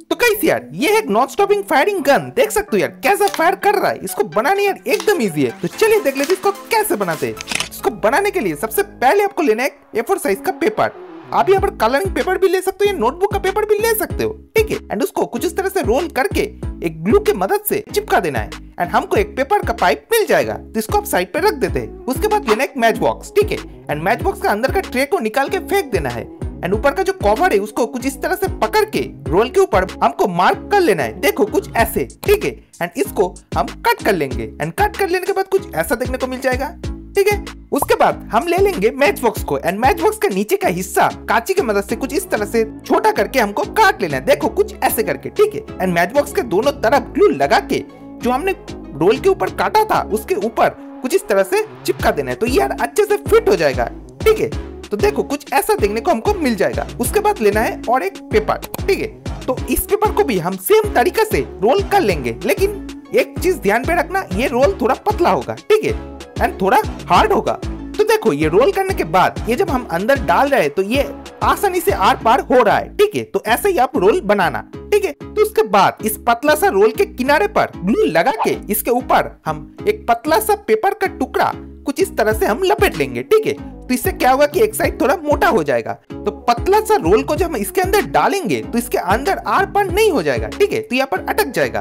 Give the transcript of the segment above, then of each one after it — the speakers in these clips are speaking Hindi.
तो कैसे यार? ये एक नॉन स्टॉपिंग फायरिंग गन देख सकते हो यार, कैसा फायर कर रहा है। इसको बनाने यार एकदम इजी है। तो चलिए देख लेते इसको कैसे बनाते हैं। इसको बनाने के लिए सबसे पहले आपको लेना है ए फोर साइज़ का पेपर आप यहाँ पर कलरिंग पेपर भी ले सकते हो या नोटबुक का पेपर भी ले सकते हो, ठीक है? एंड उसको कुछ इस तरह से रोल करके एक ग्लू के मदद से चिपका देना है। एंड हमको एक पेपर का पाइप मिल जाएगा तो इसको आप साइड पे रख देते हैं। उसके बाद लेना एक मैच बॉक्स ठीक है? एंड मैच बॉक्स का अंदर का ट्रे को निकाल के फेंक देना है। एंड ऊपर का जो कवर है, उसको कुछ इस तरह से पकड़ के रोल के ऊपर हमको मार्क कर लेना है। देखो, कुछ ऐसे, ठीक है? एंड इसको हम कट कर लेंगे। एंड कट कर लेने के बाद कुछ ऐसा देखने को मिल जाएगा, ठीक है? उसके बाद हम ले लेंगे मैच बॉक्स को। एंड मैच बॉक्स के नीचे का हिस्सा, कांची की मदद से कुछ इस तरह से छोटा करके हमको काट लेना है। देखो, कुछ ऐसे करके, ठीक है? एंड मैच बॉक्स के दोनों तरफ़ ग्लू लगा के जो हमने रोल के ऊपर काटा था, उसके ऊपर कुछ इस तरह से चिपका देना है। तो यार अच्छे से फिट हो जाएगा, ठीक है? तो देखो, कुछ ऐसा देखने को हमको मिल जाएगा। उसके बाद लेना है और एक पेपर ठीक है? तो इस पेपर को भी हम सेम तरीका से रोल कर लेंगे, लेकिन एक चीज़ ध्यान पे रखना, ये रोल थोड़ा पतला होगा, ठीक है? एंड थोड़ा हार्ड होगा। तो देखो, ये रोल करने के बाद, ये जब हम अंदर डाल रहे हैं तो ये आसानी से आर पार हो रहा है, ठीक है? तो ऐसे ही आप रोल बनाना, ठीक है? तो उसके बाद, इस पतला सा रोल के किनारे पर ग्लू लगा के, इसके ऊपर हम एक पतला सा पेपर का टुकड़ा कुछ इस तरह से हम लपेट लेंगे, ठीक है? तो इससे क्या होगा कि एक साइड थोड़ा मोटा हो जाएगा। तो पतला सा रोल को जब हम इसके अंदर डालेंगे तो इसके अंदर आर पार नहीं हो जाएगा, ठीक है? तो यहाँ पर अटक जाएगा।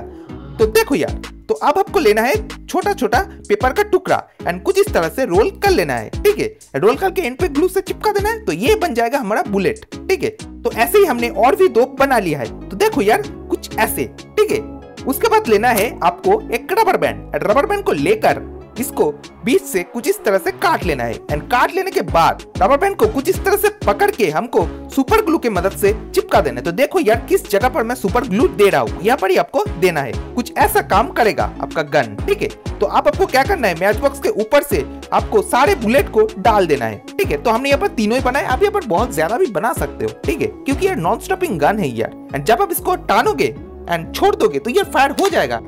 तो देखो यार तो अब आपको लेना है छोटा छोटा पेपर का टुकड़ा एंड कुछ इस तरह से रोल कर लेना है, ठीक है? रोल करके एंड पे ग्लू से चिपका देना है तो ये बन जाएगा हमारा बुलेट ठीक है? तो ऐसे ही हमने और भी दो बना लिया है। तो देखो यार, कुछ ऐसे, ठीक है? उसके बाद लेना है आपको एक रबर बैंड रबर बैंड को लेकर इसको बीच से कुछ इस तरह से काट लेना है? एंड काट लेने के बाद रबर बैंड को कुछ इस तरह से पकड़ के हमको सुपर ग्लू के मदद से चिपका देना है। तो देखो यार, किस जगह पर मैं सुपर ग्लू दे रहा हूँ? यहाँ पर ही आपको देना है। कुछ ऐसा काम करेगा आपका गन, ठीक है? तो आप आपको क्या करना है? मैच बॉक्स के ऊपर से आपको सारे बुलेट को डाल देना है, ठीक है? तो हमने यहाँ पर तीनों ही बनाए। आप यहाँ पर बहुत ज़्यादा भी बना सकते हो, ठीक है? क्योंकि यार नॉन स्टॉपिंग गन है यार। एंड जब आप इसको टानोगे एंड छोड़ दोगे तो ये फायर हो जाएगा।